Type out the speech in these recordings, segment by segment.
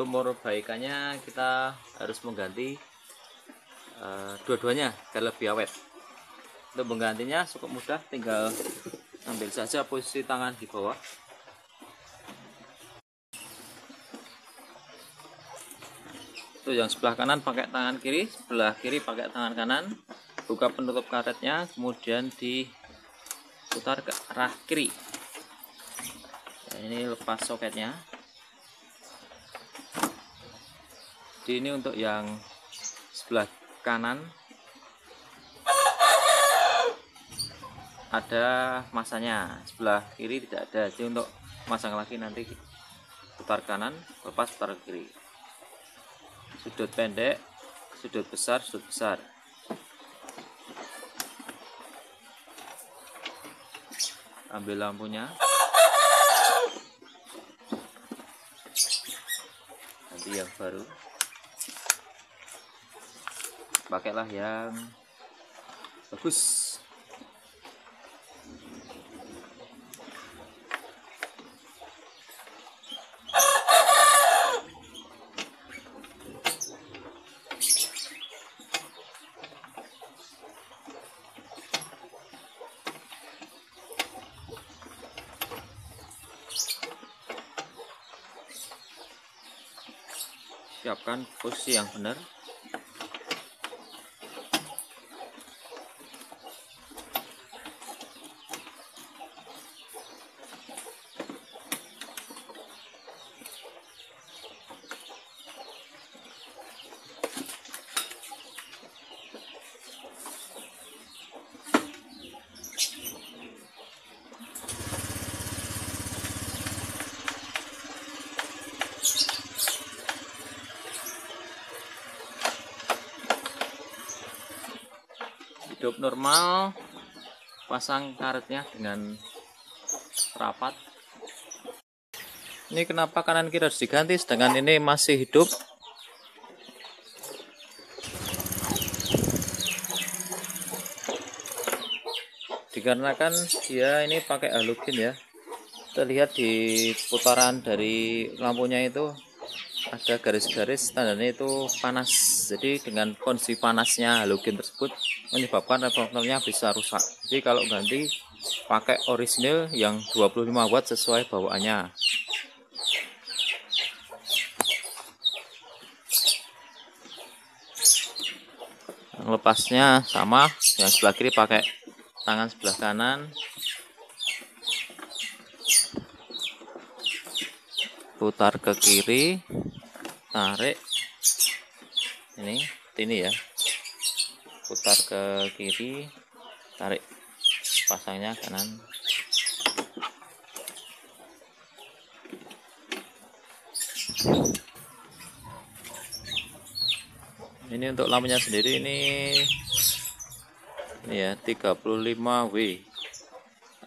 umur baikannya kita harus mengganti uh, dua-duanya agar lebih awet. Untuk menggantinya cukup mudah tinggal ambil saja posisi tangan di bawah. Itu yang sebelah kanan pakai tangan kiri sebelah kiri pakai tangan kanan buka penutup karetnya kemudian diputar ke arah kiri. Nah, ini lepas soketnya jadi ini untuk yang sebelah kanan. Ada masanya sebelah kiri tidak ada. Jadi untuk masang lagi nanti putar kanan lepas putar kiri. Sudut pendek sudut besar sudut besar. Ambil lampunya. Nanti yang baru pakailah yang bagus. Siapkan posisi yang benar hidup normal pasang karetnya dengan rapat. Ini kenapa kanan kiri harus diganti sedangkan ini masih hidup? Dikarenakan dia ini pakai halogen ya. Kita lihat di putaran dari lampunya itu ada garis-garis tandanya itu panas. Jadi dengan kondisi panasnya halogen tersebut menyebabkan reflektornya bisa rusak. Jadi kalau ganti pakai orisinil yang 25 watt sesuai bawaannya. Yang lepasnya sama yang sebelah kiri pakai tangan sebelah kanan. Putar ke kiri tarik. Ini ini ya. Putar ke kiri tarik pasangnya kanan. Ini untuk lampunya sendiri ini ini ya 35W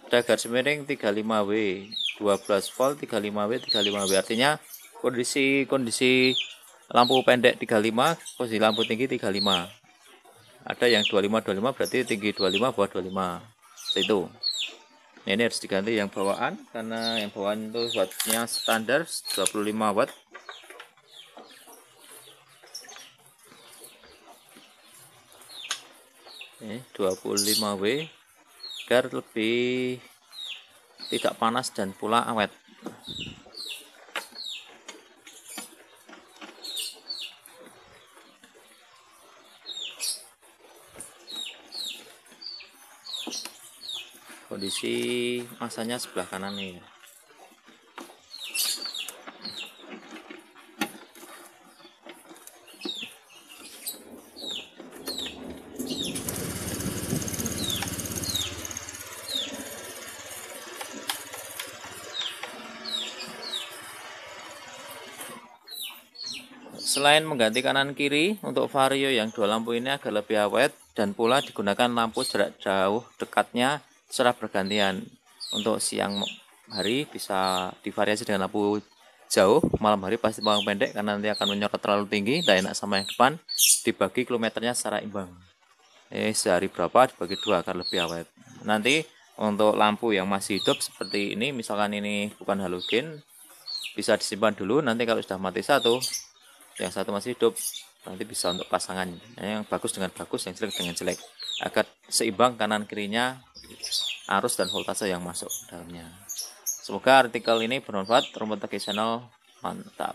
ada garis miring 35W 12 volt 35W 35W artinya kondisi kondisi lampu pendek 35 posisi lampu tinggi 35 ada yang 25 25 berarti tinggi 25 bawah 25 Seperti itu. Ini harus diganti yang bawaan karena yang bawaan itu wattnya standar 25 watt. Ini 25W agar lebih tidak panas dan pula awet kondisi masanya sebelah kanan nih. Selain mengganti kanan kiri, untuk vario yang dua lampu ini agar lebih awet dan pula digunakan lampu jarak jauh dekatnya secara bergantian. Untuk siang hari bisa divariasi dengan lampu jauh, malam hari pasti bawang pendek karena nanti akan menyorot terlalu tinggi, tidak enak sama yang depan, dibagi kilometernya secara imbang. Eh, sehari berapa dibagi dua agar lebih awet. Nanti untuk lampu yang masih hidup seperti ini, misalkan ini bukan halogen, bisa disimpan dulu nanti kalau sudah mati satu yang satu masih hidup nanti bisa untuk pasangan yang bagus dengan bagus yang jelek dengan jelek agar seimbang kanan kirinya arus dan voltase yang masuk dalamnya. Semoga artikel ini bermanfaat. Rumput channel mantap